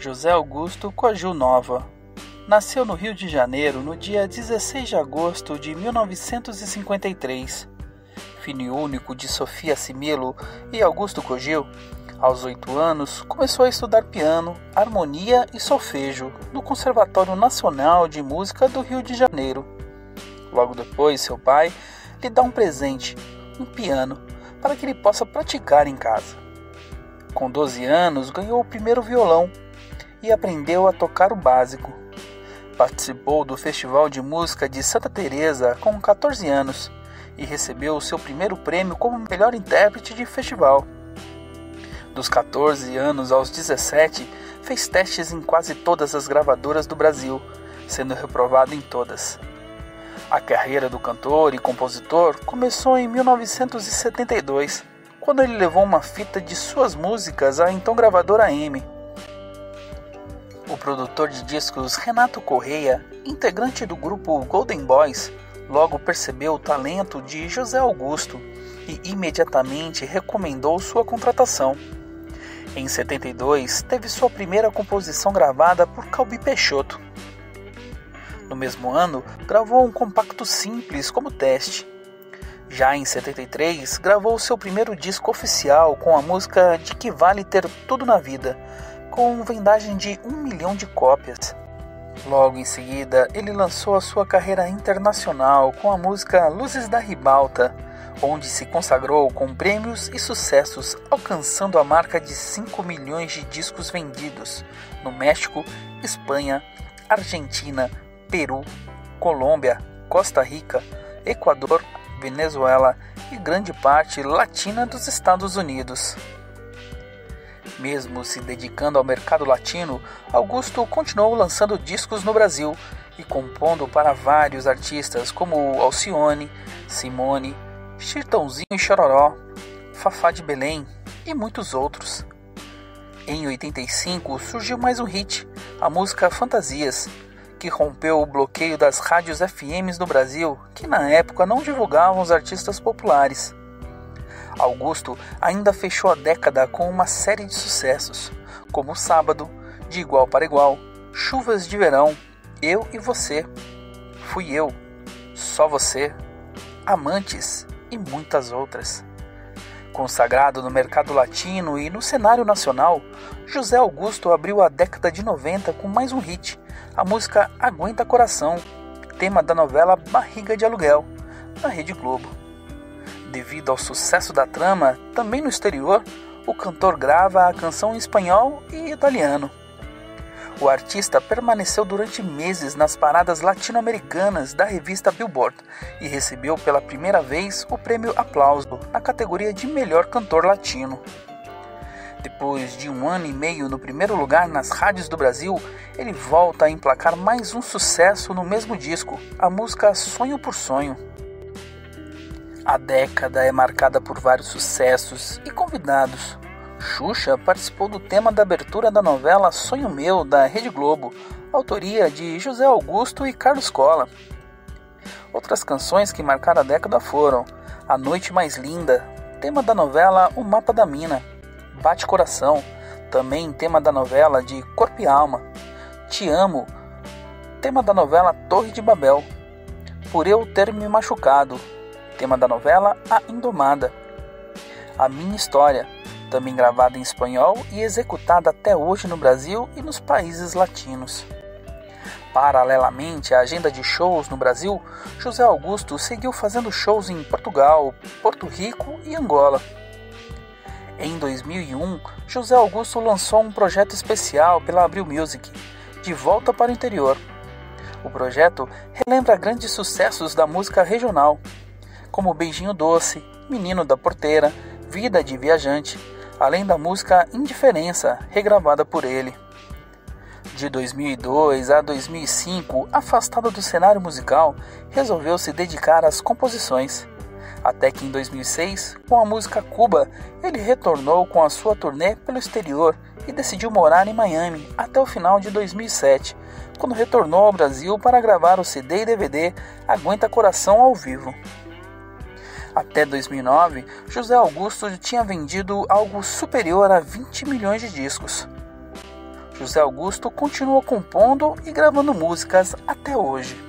José Augusto Coagil Nova. Nasceu no Rio de Janeiro no dia 16 de agosto de 1953. Filho único de Sofia Similo e Augusto Cogil, aos oito anos começou a estudar piano, harmonia e solfejo no Conservatório Nacional de Música do Rio de Janeiro. Logo depois, seu pai lhe dá um presente, um piano, para que ele possa praticar em casa. Com 12 anos, ganhou o primeiro violão e aprendeu a tocar o básico. Participou do Festival de Música de Santa Teresa com 14 anos e recebeu o seu primeiro prêmio como melhor intérprete de festival. Dos 14 anos aos 17, fez testes em quase todas as gravadoras do Brasil, sendo reprovado em todas. A carreira do cantor e compositor começou em 1972, quando ele levou uma fita de suas músicas à então gravadora M. Produtor de discos Renato Correia, integrante do grupo Golden Boys, logo percebeu o talento de José Augusto e imediatamente recomendou sua contratação. Em 72, teve sua primeira composição gravada por Calbi Peixoto. No mesmo ano, gravou um compacto simples como teste. Já em 73, gravou seu primeiro disco oficial com a música De Que Vale Ter Tudo na Vida, com vendagem de um milhão de cópias. Logo em seguida, ele lançou a sua carreira internacional com a música Luzes da Ribalta, onde se consagrou com prêmios e sucessos, alcançando a marca de 5 milhões de discos vendidos no México, Espanha, Argentina, Peru, Colômbia, Costa Rica, Equador, Venezuela e grande parte latina dos Estados Unidos. Mesmo se dedicando ao mercado latino, Augusto continuou lançando discos no Brasil e compondo para vários artistas como Alcione, Simone, Chitãozinho e Chororó, Fafá de Belém e muitos outros. Em 85 surgiu mais um hit, a música Fantasias, que rompeu o bloqueio das rádios FMs no Brasil, que na época não divulgavam os artistas populares. Augusto ainda fechou a década com uma série de sucessos, como Sábado, De Igual para Igual, Chuvas de Verão, Eu e Você, Fui Eu, Só Você, Amantes e muitas outras. Consagrado no mercado latino e no cenário nacional, José Augusto abriu a década de 90 com mais um hit, a música Aguenta Coração, tema da novela Barriga de Aluguel, na Rede Globo. Devido ao sucesso da trama, também no exterior, o cantor grava a canção em espanhol e italiano. O artista permaneceu durante meses nas paradas latino-americanas da revista Billboard e recebeu pela primeira vez o prêmio Aplauso na categoria de melhor cantor latino. Depois de um ano e meio no primeiro lugar nas rádios do Brasil, ele volta a emplacar mais um sucesso no mesmo disco, a música Sonho por Sonho. A década é marcada por vários sucessos e convidados. Xuxa participou do tema da abertura da novela Sonho Meu, da Rede Globo, autoria de José Augusto e Carlos Cola. Outras canções que marcaram a década foram A Noite Mais Linda, tema da novela O Mapa da Mina, Bate Coração, também tema da novela de Corpo e Alma. Te Amo, tema da novela Torre de Babel. Por Eu Ter Me Machucado, tema da novela A Indomada. A Minha História, também gravada em espanhol e executada até hoje no Brasil e nos países latinos. Paralelamente à agenda de shows no Brasil, José Augusto seguiu fazendo shows em Portugal, Porto Rico e Angola. Em 2001, José Augusto lançou um projeto especial pela Abril Music, De Volta para o Interior. O projeto relembra grandes sucessos da música regional, como Beijinho Doce, Menino da Porteira, Vida de Viajante, além da música Indiferença, regravada por ele. De 2002 a 2005, afastado do cenário musical, resolveu se dedicar às composições. Até que em 2006, com a música Cuba, ele retornou com a sua turnê pelo exterior e decidiu morar em Miami até o final de 2007, quando retornou ao Brasil para gravar o CD e DVD Aguenta Coração ao vivo. Até 2009, José Augusto tinha vendido algo superior a 20 milhões de discos. José Augusto continua compondo e gravando músicas até hoje.